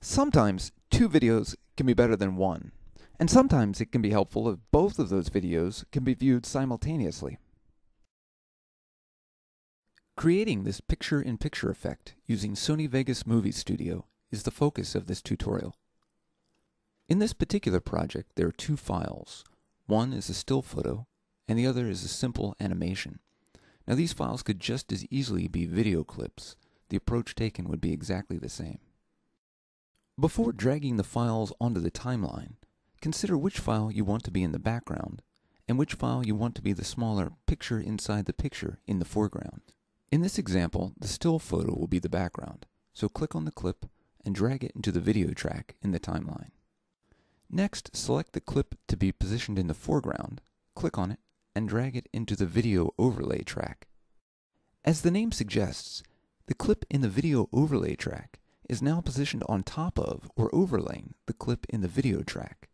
Sometimes two videos can be better than one, and sometimes it can be helpful if both of those videos can be viewed simultaneously. Creating this picture-in-picture effect using Sony Vegas Movie Studio is the focus of this tutorial. In this particular project, there are two files. One is a still photo, and the other is a simple animation. Now these files could just as easily be video clips. The approach taken would be exactly the same. Before dragging the files onto the timeline, consider which file you want to be in the background and which file you want to be the smaller picture inside the picture in the foreground. In this example, the still photo will be the background, so click on the clip and drag it into the video track in the timeline. Next, select the clip to be positioned in the foreground, click on it, and drag it into the video overlay track. As the name suggests, the clip in the video overlay track is now positioned on top of or overlaying the clip in the video track.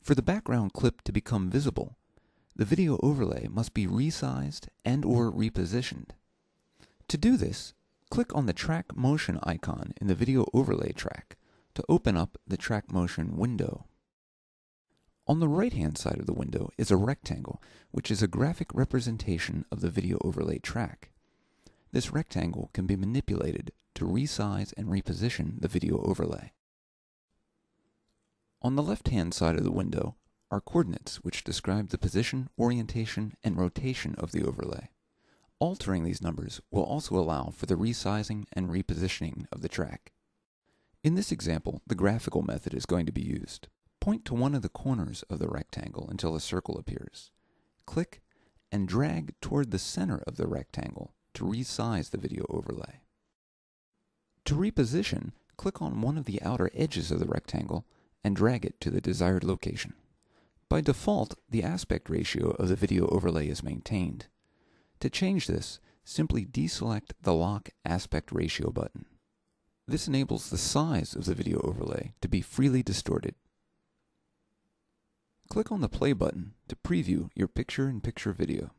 For the background clip to become visible, the video overlay must be resized and or repositioned. To do this, click on the track motion icon in the video overlay track to open up the track motion window. On the right-hand side of the window is a rectangle, which is a graphic representation of the video overlay track. This rectangle can be manipulated to resize and reposition the video overlay. On the left-hand side of the window are coordinates which describe the position, orientation, and rotation of the overlay. Altering these numbers will also allow for the resizing and repositioning of the track. In this example, the graphical method is going to be used. Point to one of the corners of the rectangle until a circle appears. Click and drag toward the center of the rectangle to resize the video overlay. To reposition, click on one of the outer edges of the rectangle and drag it to the desired location. By default, the aspect ratio of the video overlay is maintained. To change this, simply deselect the Lock Aspect Ratio button. This enables the size of the video overlay to be freely distorted. Click on the play button to preview your picture-in-picture -picture video.